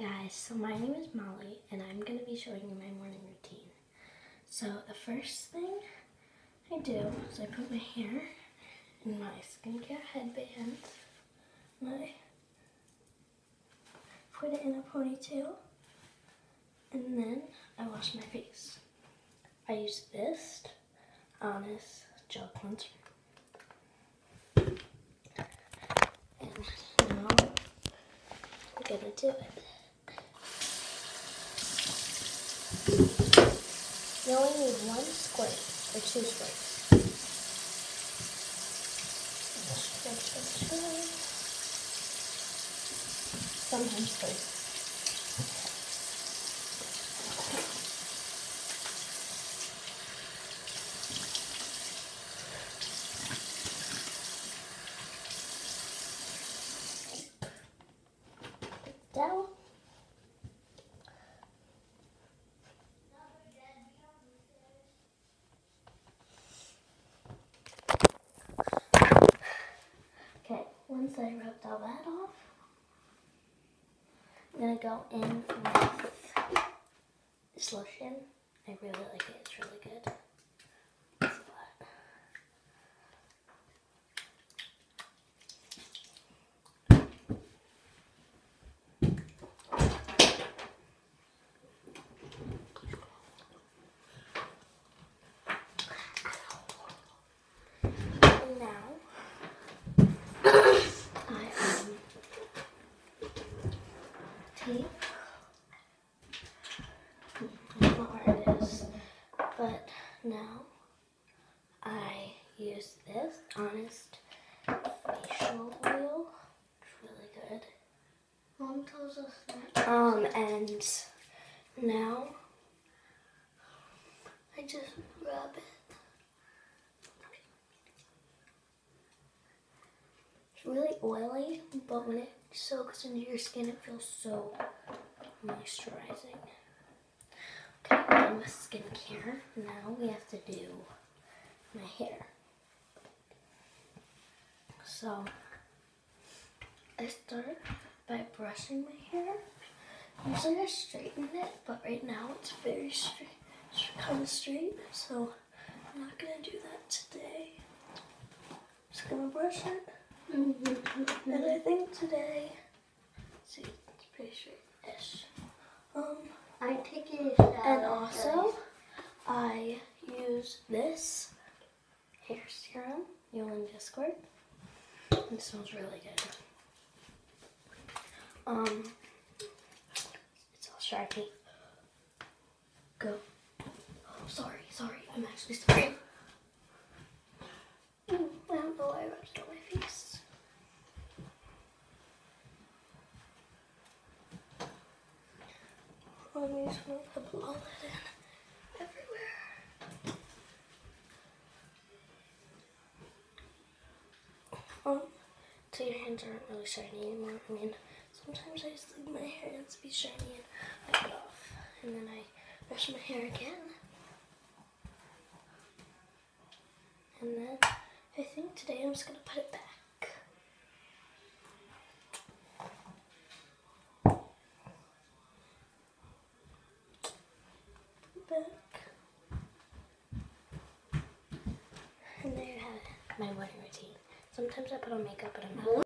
guys, so my name is Molly and I'm going to be showing you my morning routine. So the first thing I do is I put my hair in my skincare headband. I put it in a ponytail and then I wash my face. I use this Honest Gel Cleanser. And now I'm gonna do it. You only need one squirt or two squirts. Squirt, squirt, squirt. Sometimes three. Down. Okay, once I rubbed all that off, I'm gonna go in with this lotion. I really like it, it's really good. It's a lot. And now I um tape. I don't know where it is, but now I use this Honest facial oil. It's really good. Mom tells us that. Um, and now I just rub it. It's really oily, but when it soaks into your skin, it feels so moisturizing. Okay, done with skincare. Now we have to do my hair. So I start by brushing my hair. Usually I straighten it, but right now it's very straight, kind of straight. So I'm not gonna do that today. Just gonna brush it. And I think today, see, it's pretty straight-ish. Um, I take it a shower. and also I use this hair serum, Yolanda Squirt. It smells really good. Um, it's all Sharpie. Go. Oh, sorry, sorry. I'm actually sorry. Mm, I don't know why I rubbed it on my face. I'm just gonna put all that in everywhere. Um, so your hands aren't really shiny anymore. I mean, sometimes I just leave my hands be shiny and I it off. And then I brush my hair again. And then I think today I'm just gonna put it back. And there you have it, my morning routine. Sometimes I put on makeup, but I'm not.